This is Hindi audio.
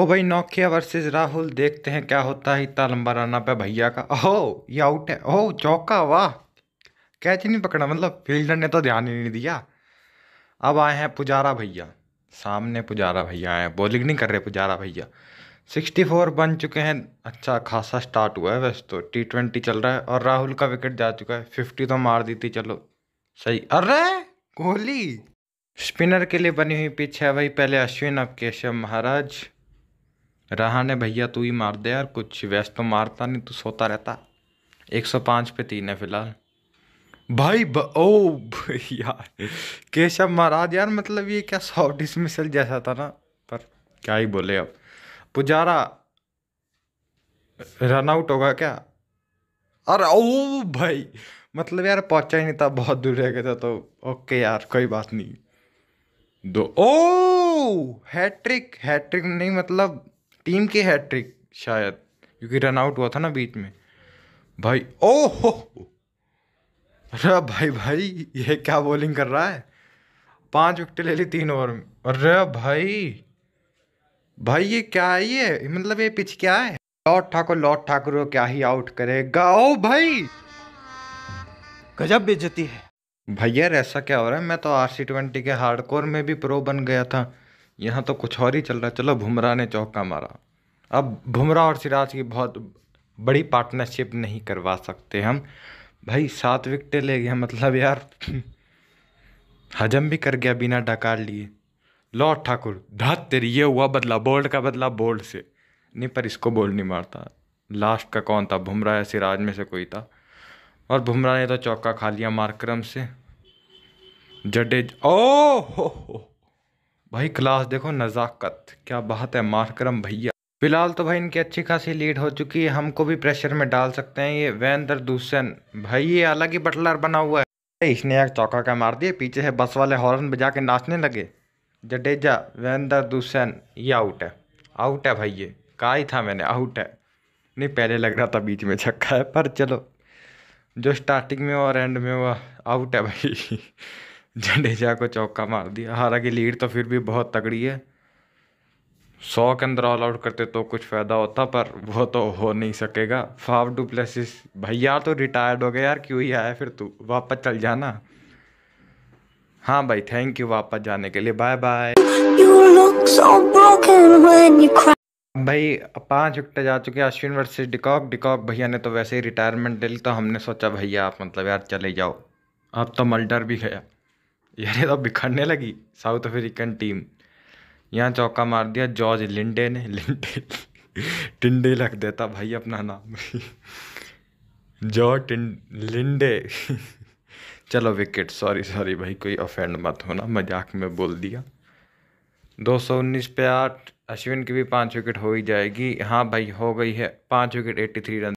ओ भाई नोकिया वर्सेस राहुल, देखते हैं क्या होता है इतना लंबा रन पे भैया का। ओहो, ये आउट है। ओह, चौका, वाह। कैच नहीं पकड़ा मतलब फील्डर ने तो ध्यान ही नहीं दिया। अब आए हैं पुजारा भैया। सामने पुजारा भैया आए हैं। बॉलिंग नहीं कर रहे पुजारा भैया। सिक्सटी फोर बन चुके हैं। अच्छा खासा स्टार्ट हुआ है वैसे तो। टी ट्वेंटी चल रहा है और राहुल का विकेट जा चुका है। फिफ्टी तो मार दी थी, चलो। सही। अरे, कोहली! स्पिनर के लिए बनी हुई पिच है भाई। पहले अश्विन, अब केशव महाराज। रहाने भैया तू ही मार दे यार कुछ वैसे तो मारता नहीं तू सोता रहता। एक सौ पाँच पे तीन है फ़िलहाल। भाई ब, ओ यार केशव महाराज यार मतलब ये क्या सॉफ्ट डिसमिसल जैसा था ना पर क्या ही बोले अब। पुजारा रन आउट होगा क्या? अरे ओ भाई मतलब यार पहुँचा ही नहीं था बहुत दूर रह गया था तो ओके यार कोई बात नहीं। दो ओ हैट्रिक हैट्रिक नहीं मतलब टीम के हैट्रिक शायद क्योंकि रन आउट हुआ था ना बीच में। भाई ओ हो अरे भाई भाई ये क्या बॉलिंग कर रहा है? पाँच विकेट ले ली तीन ओवर में। अरे भाई भाई ये क्या है ये? मतलब ये पिच क्या है? लॉर्ड ठाकुर लॉर्ड ठाकुर को क्या ही आउट करेगा? ओ भाई! गजब बेचती है। भैया ऐसा क्या हो रहा है? मैं तो आर सी ट्वेंटी के हार्डकोर में भी प्रो बन गया था। यहाँ तो कुछ और ही चल रहा है। चलो बुमराह ने चौका मारा। अब बुमराह और सिराज की बहुत बड़ी पार्टनरशिप नहीं करवा सकते हम। भाई सात विकटें ले गया मतलब यार हजम भी कर गया बिना डकार लिए। लॉर्ड ठाकुर धत तेरी ये हुआ बदला बोल्ड का बदला बोल्ड से। नहीं पर इसको बोल्ड नहीं मारता। लास्ट का कौन था बुमराह या सिराज में से कोई था। और बुमराह ने तो चौका खा लिया मार्क्रम से। जडेज ओ हो, हो। भाई क्लास देखो, नज़ाकत। क्या बात है, मार्क्रम भैया। फ़िलहाल तो भाई इनकी अच्छी खासी लीड हो चुकी है, हमको भी प्रेशर में डाल सकते हैं ये वैंदर दूसन भाई ये अलग ही बटलर बना हुआ है। इसने एक चौका का मार दिया? पीछे से बस वाले हॉर्न बजा के नाचने लगे। जडेजा, वैंदर दूसन ये आउट है। आउट है भाई ये। कहा ही था मैंने आउट है। नहीं, पहले लग रहा था बीच में छक्का है, पर चलो। जो स्टार्टिंग में और एंड में हुआ आउट है भाई। जडेजा को चौका मार दिया। हालाँकि लीड तो फिर भी बहुत तगड़ी है। सौ के अंदर ऑल आउट करते तो कुछ फ़ायदा होता पर वो तो हो नहीं सकेगा। फाव डू प्लेसिस भैया तो रिटायर्ड हो गया यार क्यों ही आया फिर तू? वापस चल जाना। हाँ भाई थैंक यू वापस जाने के लिए। बाय बाय भाई पाँच विकेट जा चुके अश्विन वर्सेस डिकॉक। डिकॉक भैया ने तो वैसे ही रिटायरमेंट ले ली तो हमने सोचा भैया आप मतलब यार चले जाओ। अब तो मल्डर भी गया। यार, ये तो बिखरने लगी। South African team. यहाँ चौका मार दिया, जॉर्ज लिंडे ने। लिंडे, टिंडे लग देता भाई अपना नाम। George Linde. चलो विकेट सॉरी सॉरी भाई, कोई ऑफेंड मत होना, मज़ाक में बोल दिया। दो सौ उन्नीस पे आठ, अश्विन की भी पाँच विकेट हो ही जाएगी। हाँ भाई, हो गई है, पाँच विकेट एट्टी थ्री रन।